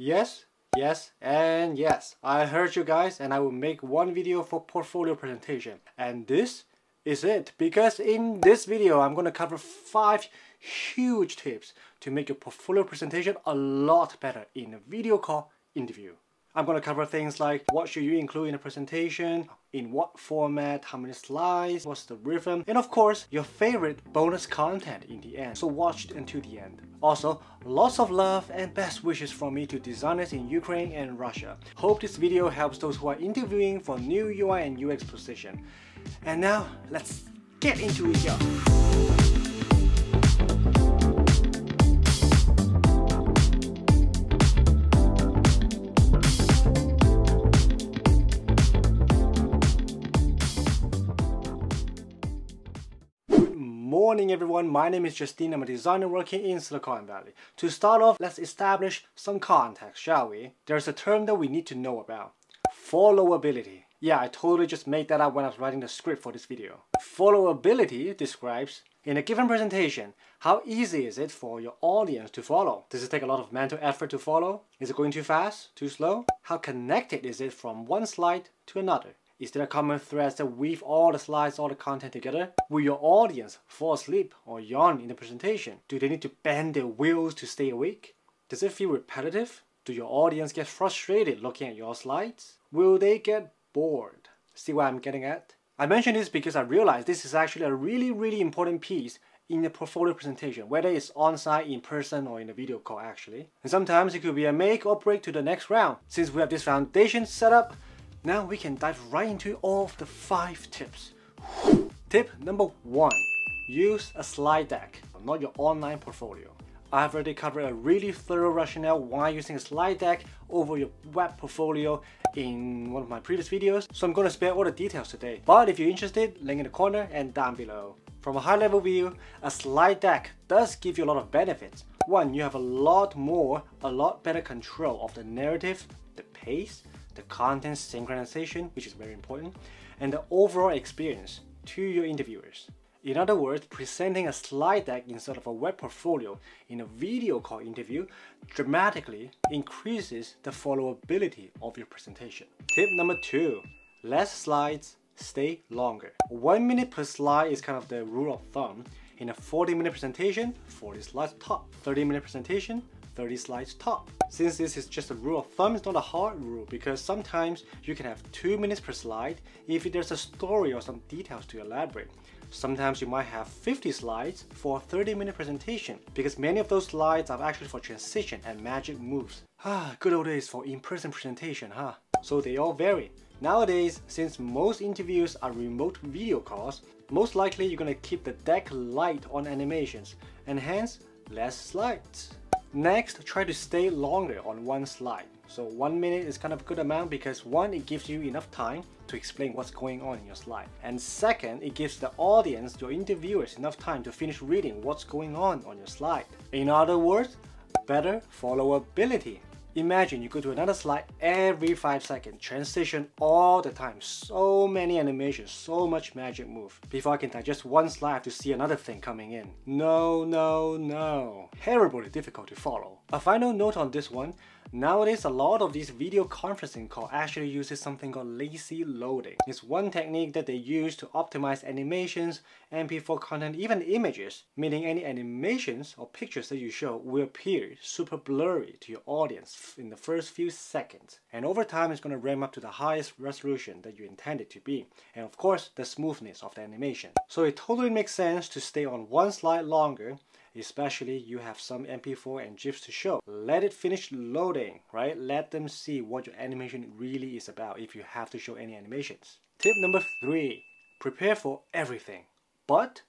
Yes, yes, and yes. I heard you guys and I will make one video for portfolio presentation. And this is it because in this video I'm going to cover 5 huge tips to make your portfolio presentation a lot better in a video call interview. I'm going to cover things like what should you include in a presentation, in what format, how many slides, what's the rhythm, and of course, your favorite bonus content in the end. So watch it until the end. Also, lots of love and best wishes from me to designers in Ukraine and Russia. Hope this video helps those who are interviewing for new UI and UX position. And now, let's get into it, y'all. Everyone, my name is Justeen, I'm a designer working in Silicon Valley. To start off, let's establish some context, shall we? There's a term that we need to know about. Followability. Yeah, I totally just made that up when I was writing the script for this video. Followability describes, in a given presentation, how easy is it for your audience to follow? Does it take a lot of mental effort to follow? Is it going too fast? Too slow? How connected is it from one slide to another? Is there a common thread that weave all the slides, all the content together? Will your audience fall asleep or yawn in the presentation? Do they need to bend their wheels to stay awake? Does it feel repetitive? Do your audience get frustrated looking at your slides? Will they get bored? See what I'm getting at? I mention this because I realize this is actually a really, really important piece in a portfolio presentation, whether it's on-site, in person, or in a video call actually. And sometimes it could be a make or break to the next round. Since we have this foundation set up, now we can dive right into all of the five tips. Tip number one, use a slide deck, not your online portfolio. I've already covered a really thorough rationale why using a slide deck over your web portfolio in one of my previous videos, so I'm going to spare all the details today. But if you're interested, link in the corner and down below. From a high level view, a slide deck does give you a lot of benefits. One, you have a lot more, a lot better control of the narrative, the pace, the content synchronization, which is very important, and the overall experience to your interviewers. In other words, presenting a slide deck instead of a web portfolio in a video call interview dramatically increases the followability of your presentation. Tip number two, less slides, stay longer. One minute per slide is kind of the rule of thumb. In a 40 minute presentation, 40 slides top. 30 minute presentation, 30 slides top. Since this is just a rule of thumb, it's not a hard rule because sometimes you can have 2 minutes per slide if there's a story or some details to elaborate. Sometimes you might have 50 slides for a 30 minute presentation because many of those slides are actually for transition and magic moves. Ah, good old days for in-person presentation, huh? So they all vary. Nowadays, since most interviews are remote video calls, most likely you're gonna keep the deck light on animations and hence less slides. Next, try to stay longer on one slide. So one minute is kind of a good amount because one, it gives you enough time to explain what's going on in your slide. And second, it gives the audience, your interviewers, enough time to finish reading what's going on on your slide. In other words, better followability. Imagine you go to another slide every 5 seconds, transition all the time, so many animations, so much magic move. Before I can digest one slide, I have to see another thing coming in. No, no, no. Terribly difficult to follow. A final note on this one, Nowadays, a lot of these video conferencing call actually uses something called lazy loading. It's one technique that they use to optimize animations, MP4 content, even images, meaning any animations or pictures that you show will appear super blurry to your audience in the first few seconds. And over time, it's going to ramp up to the highest resolution that you intend it to be. And of course, the smoothness of the animation. So it totally makes sense to stay on one slide longer especially you have some MP4 and GIFs to show. Let it finish loading, right? Let them see what your animation really is about if you have to show any animations. Tip number three, prepare for everything, but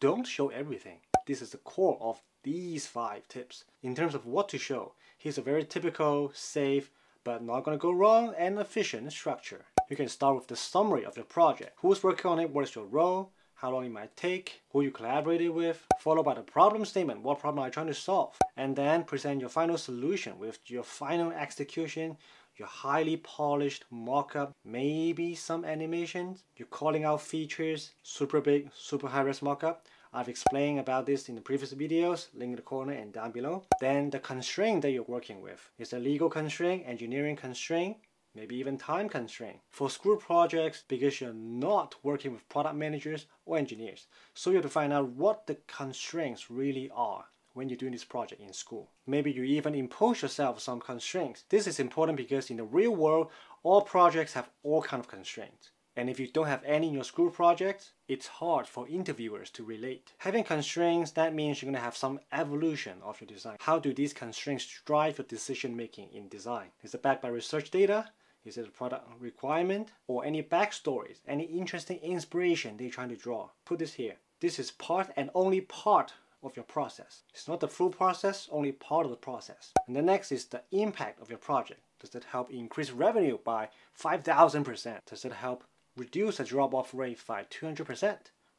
don't show everything. This is the core of these five tips. In terms of what to show, here's a very typical, safe, but not gonna go wrong and efficient structure. You can start with the summary of your project. Who's working on it? What is your role? How long it might take, who you collaborated with, followed by the problem statement, what problem are you trying to solve, and then present your final solution with your final execution, your highly polished mock-up, maybe some animations, you're calling out features, super big, super high-res mock-up. I've explained about this in the previous videos, link in the corner and down below. Then the constraint that you're working with is a legal constraint, engineering constraint, maybe even time constraint. For school projects, because you're not working with product managers or engineers, so you have to find out what the constraints really are when you're doing this project in school. Maybe you even impose yourself some constraints. This is important because in the real world, all projects have all kind of constraints. And if you don't have any in your school project, it's hard for interviewers to relate. Having constraints, that means you're going to have some evolution of your design. How do these constraints drive your decision making in design? Is it backed by research data? Is it a product requirement? Or any backstories, any interesting inspiration they're trying to draw? Put this here. This is part and only part of your process. It's not the full process, only part of the process. And the next is the impact of your project. Does it help increase revenue by 5,000%? Does it help reduce the drop-off rate by 200%?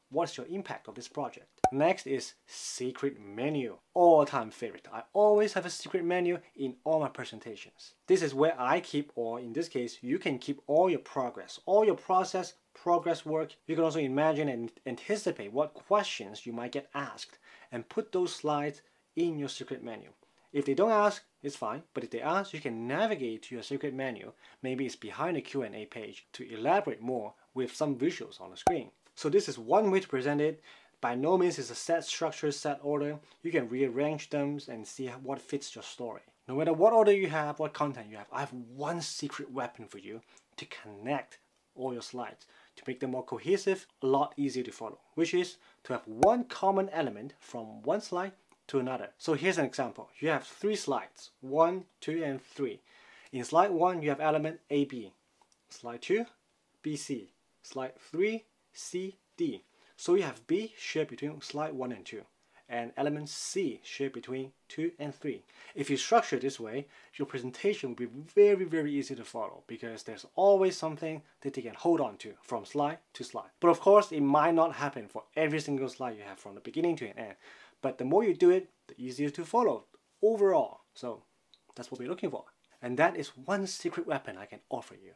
What's your impact of this project? Next is secret menu. All-time favorite. I always have a secret menu in all my presentations. This is where I keep, or in this case, you can keep all your progress, all your process, progress work. You can also imagine and anticipate what questions you might get asked and put those slides in your secret menu. If they don't ask, it's fine, but if they ask, you can navigate to your secret menu. Maybe it's behind the Q&A page to elaborate more with some visuals on the screen. So this is one way to present it. By no means is a set structure, set order. You can rearrange them and see what fits your story. No matter what order you have, what content you have, I have one secret weapon for you to connect all your slides to make them more cohesive, a lot easier to follow, which is to have one common element from one slide to another. So here's an example. You have three slides, one, two, and three. In slide one, you have element AB. Slide two, BC. Slide three, CD. So you have B shared between slide one and two and element C shared between 2 and 3. If you structure this way, your presentation will be very, very easy to follow because there's always something that they can hold on to from slide to slide. But of course, it might not happen for every single slide you have from the beginning to the end. But the more you do it, the easier to follow overall. So that's what we're looking for. And that is one secret weapon I can offer you.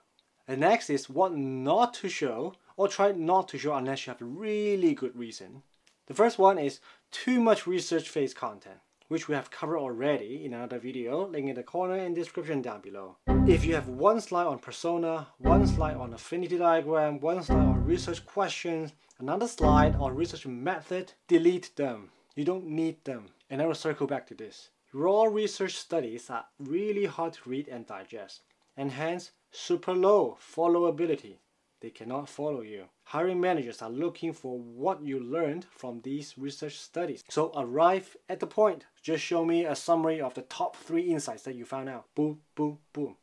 And next is what not to show or try not to show unless you have a really good reason. The first one is too much research phase content, which we have covered already in another video, link in the corner and description down below. If you have one slide on persona, one slide on affinity diagram, one slide on research questions, another slide on research method, delete them. You don't need them. And I will circle back to this. Raw research studies are really hard to read and digest, and hence super low followability they cannot follow you. Hiring managers are looking for what you learned from these research studies. So arrive at the point. Just show me a summary of the top three insights that you found out. Boom, boom, boom.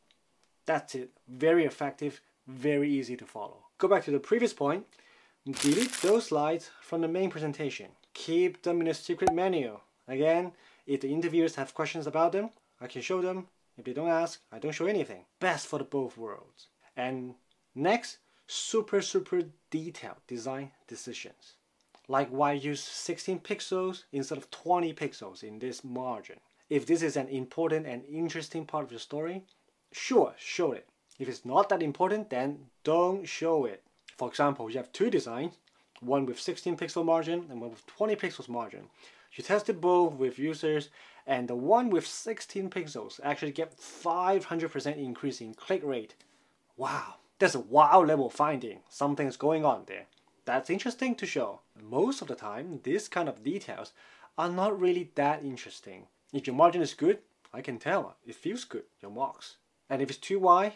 That's it. Very effective, very easy to follow. Go back to the previous point. Delete those slides from the main presentation. Keep them in a secret menu. Again, if the interviewers have questions about them, I can show them. If they don't ask, I don't show anything. Best for the both worlds. And next, super super detailed design decisions. Like why use 16 pixels instead of 20 pixels in this margin. If this is an important and interesting part of your story, sure, show it. If it's not that important, then don't show it. For example, you have two designs, one with 16 pixel margin and one with 20 pixels margin. You tested both with users and the one with 16 pixels actually get 500% increase in click rate. Wow, that's a wow level finding. Something's going on there. That's interesting to show. Most of the time, these kind of details are not really that interesting. If your margin is good, I can tell. It feels good, your marks. And if it's too wide,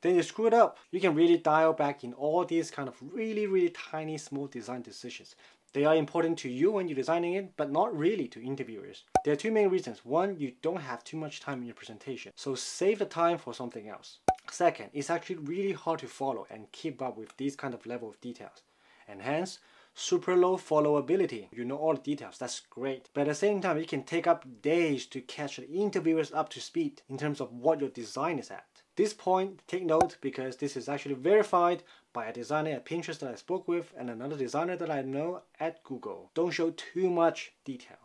then you screw it up. You can really dial back in all these kind of really, really tiny, small design decisions. They are important to you when you're designing it, but not really to interviewers. There are two main reasons. One, you don't have too much time in your presentation, so save the time for something else. Second, it's actually really hard to follow and keep up with these kind of level of details. And hence, super low followability. You know all the details, that's great. But at the same time, it can take up days to catch the interviewers up to speed in terms of what your design is at. This point, take note because this is actually verified by a designer at Pinterest that I spoke with and another designer that I know at Google. Don't show too much detail.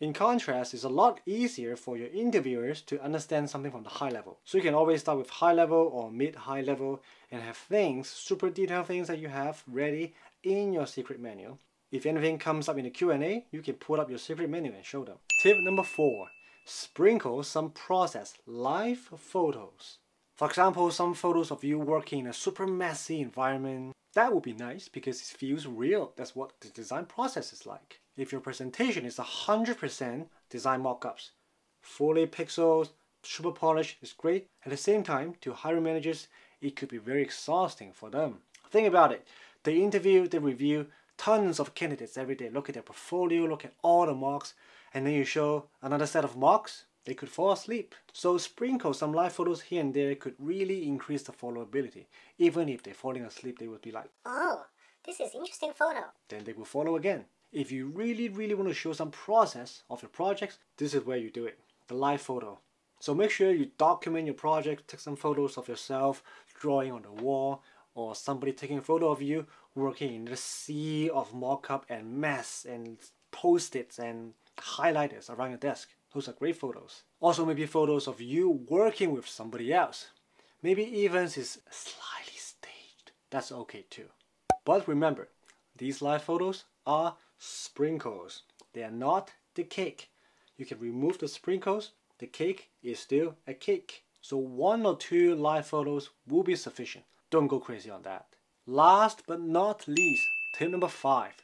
In contrast, it's a lot easier for your interviewers to understand something from the high level. So you can always start with high level or mid-high level and have things, super detailed things that you have ready in your secret menu. If anything comes up in the Q&A, you can pull up your secret menu and show them. Tip number 4. Sprinkle some process live photos. For example, some photos of you working in a super messy environment. That would be nice because it feels real. That's what the design process is like. If your presentation is 100% design mockups, fully pixels, super polished is great. At the same time, to hiring managers, it could be very exhausting for them. Think about it. They interview, they review tons of candidates every day. Look at their portfolio, look at all the mocks, and then you show another set of mocks, they could fall asleep. So sprinkle some live photos here and there could really increase the followability. Even if they're falling asleep, they would be like, Oh, this is interesting photo. Then they will follow again. If you really, really want to show some process of your projects, this is where you do it. The live photo. So make sure you document your project, take some photos of yourself drawing on the wall, or somebody taking a photo of you working in the sea of mockup and mess and post-its and highlighters around your desk. Those are great photos. Also maybe photos of you working with somebody else. Maybe even is slightly staged. That's okay too. But remember, these live photos are sprinkles. They are not the cake. You can remove the sprinkles the cake is still a cake. So one or two live photos will be sufficient. Don't go crazy on that. Last but not least, tip number five,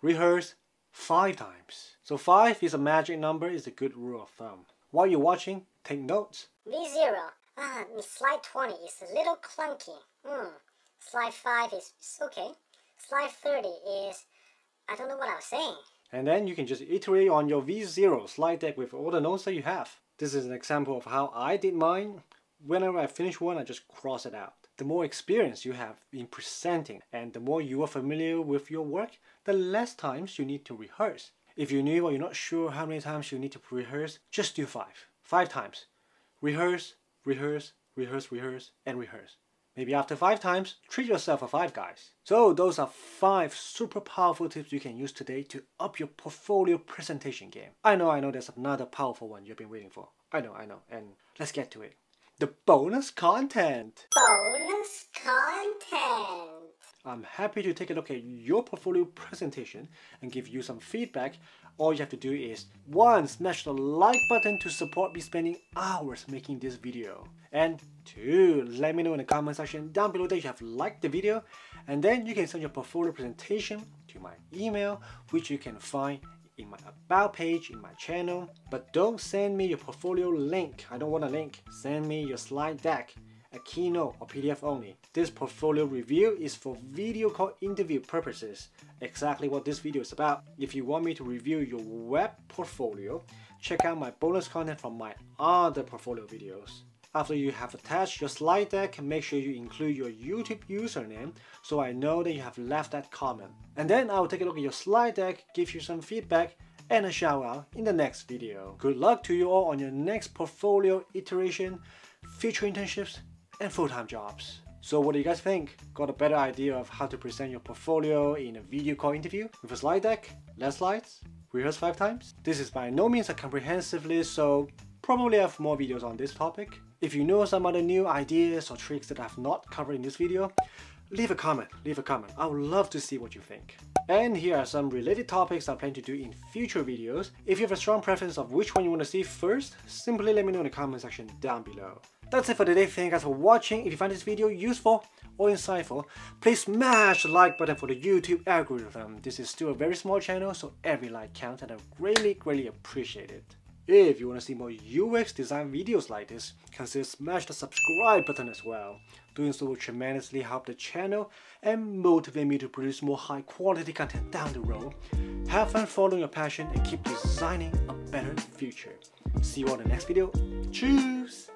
rehearse five times. So five is a magic number, is a good rule of thumb. While you're watching, take notes. V0, ah, slide 20 is a little clunky. Hmm, slide 5 is, is okay. Slide 30 is, I don't know what I was saying. And then you can just iterate on your V0 slide deck with all the notes that you have. This is an example of how I did mine. Whenever I finish one, I just cross it out. The more experience you have in presenting and the more you are familiar with your work, the less times you need to rehearse. If you're new or you're not sure how many times you need to rehearse, just do five. Five times. Rehearse, rehearse, rehearse, rehearse, and rehearse. Maybe after five times, treat yourself for five guys. So those are five super powerful tips you can use today to up your portfolio presentation game. I know, I know there's another powerful one you've been waiting for. I know, I know, and let's get to it. The bonus content. Bonus content. I'm happy to take a look at your portfolio presentation and give you some feedback. All you have to do is 1. Smash the like button to support me spending hours making this video. And 2. Let me know in the comment section down below that you have liked the video and then you can send your portfolio presentation to my email which you can find in my about page in my channel. But don't send me your portfolio link. I don't want a link. Send me your slide deck a keynote or PDF only. This portfolio review is for video call interview purposes, exactly what this video is about. If you want me to review your web portfolio, check out my bonus content from my other portfolio videos. After you have attached your slide deck, make sure you include your YouTube username so I know that you have left that comment. And then I'll take a look at your slide deck, give you some feedback, and a shout out in the next video. Good luck to you all on your next portfolio iteration, future internships, and full-time jobs. So what do you guys think? Got a better idea of how to present your portfolio in a video call interview? With a slide deck? Less slides? Rehearse five times? This is by no means a comprehensive list, so probably have more videos on this topic. If you know some other new ideas or tricks that I've not covered in this video, leave a comment, leave a comment. I would love to see what you think. And here are some related topics I plan to do in future videos. If you have a strong preference of which one you want to see first, simply let me know in the comment section down below. That's it for today. Thank you guys for watching. If you find this video useful or insightful, please smash the like button for the YouTube algorithm. This is still a very small channel, so every like counts and I greatly, greatly appreciate it. If you want to see more UX design videos like this, consider smash the subscribe button as well. Doing so will tremendously help the channel and motivate me to produce more high quality content down the road. Have fun following your passion and keep designing a better future. See you on the next video. Cheers!